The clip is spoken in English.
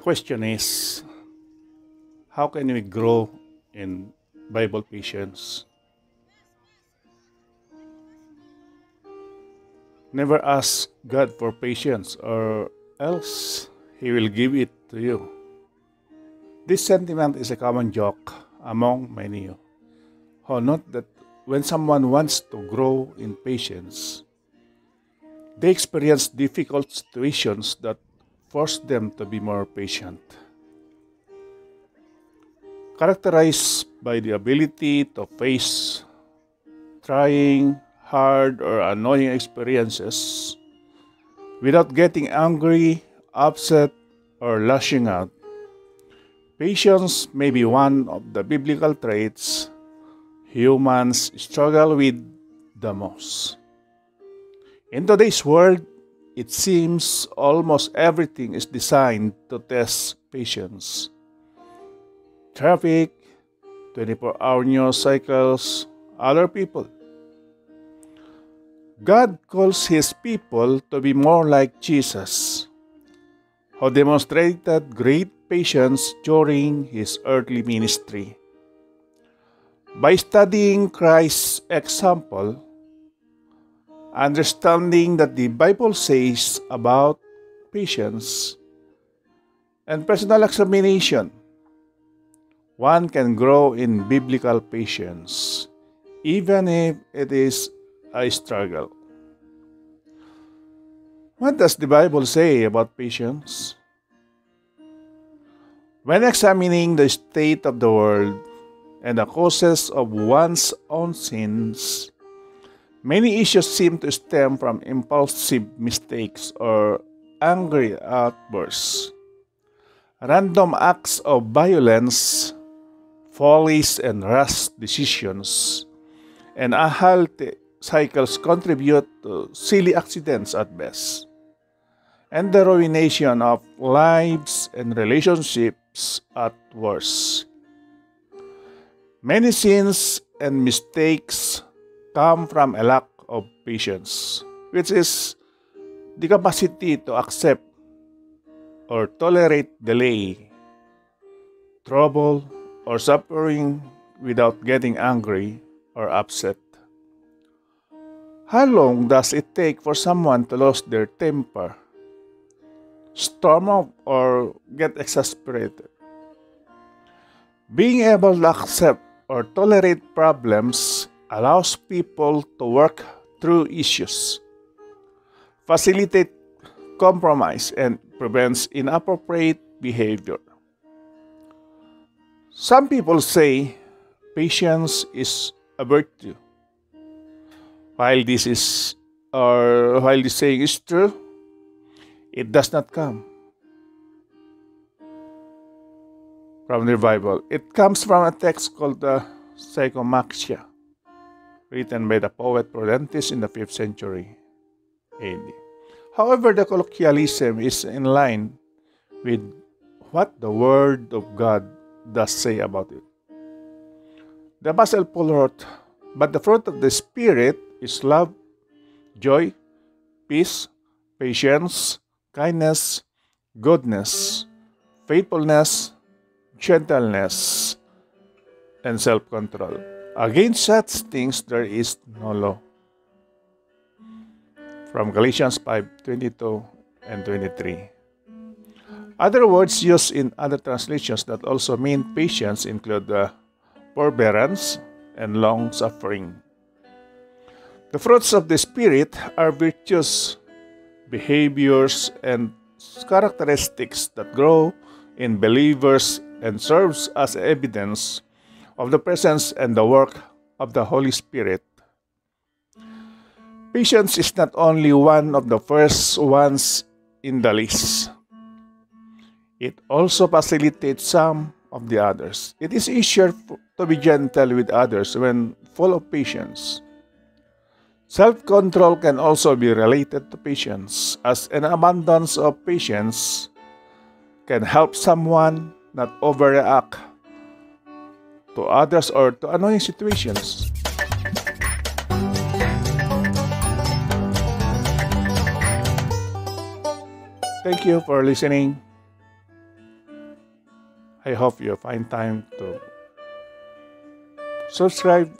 question is how can we grow in Bible patience? Never ask God for patience, or else He will give it to you. This sentiment is a common joke among many who oh, note that when someone wants to grow in patience, they experience difficult situations that force them to be more patient. Characterized by the ability to face trying, hard, or annoying experiences without getting angry, upset, or lashing out, patience may be one of the biblical traits humans struggle with the most. In today's world, it seems almost everything is designed to test patience. Traffic, 24 hour news cycles, other people. God calls his people to be more like Jesus, who demonstrated great patience during his earthly ministry. By studying Christ's example, understanding that the Bible says about patience and personal examination, one can grow in biblical patience, even if it is a struggle. What does the Bible say about patience? When examining the state of the world and the causes of one's own sins, Many issues seem to stem from impulsive mistakes or angry outbursts. Random acts of violence, follies, and rash decisions, and unhealthy cycles contribute to silly accidents at best, and the ruination of lives and relationships at worst. Many sins and mistakes come from a lack of patience, which is the capacity to accept or tolerate delay, trouble, or suffering without getting angry or upset. How long does it take for someone to lose their temper, storm up, or get exasperated? Being able to accept or tolerate problems allows people to work through issues, facilitate compromise, and prevents inappropriate behavior. Some people say patience is a virtue. While this is or while this saying is true, it does not come from the Bible. It comes from a text called uh, the Psychomachia written by the poet Prudentius in the 5th century AD. However, the colloquialism is in line with what the Word of God does say about it. The Apostle Paul wrote, But the fruit of the Spirit is love, joy, peace, patience, kindness, goodness, faithfulness, gentleness, and self control. Against such things there is no law. From Galatians 5 22 and 23. Other words used in other translations that also mean patience include forbearance and long suffering. The fruits of the Spirit are virtues, behaviors, and characteristics that grow in believers and serves as evidence of the presence and the work of the Holy Spirit. Patience is not only one of the first ones in the list, it also facilitates some of the others. It is easier to be gentle with others when full of patience. Self control can also be related to patience, as an abundance of patience can help someone not overreact to others or to annoying situations. Thank you for listening. I hope you find time to subscribe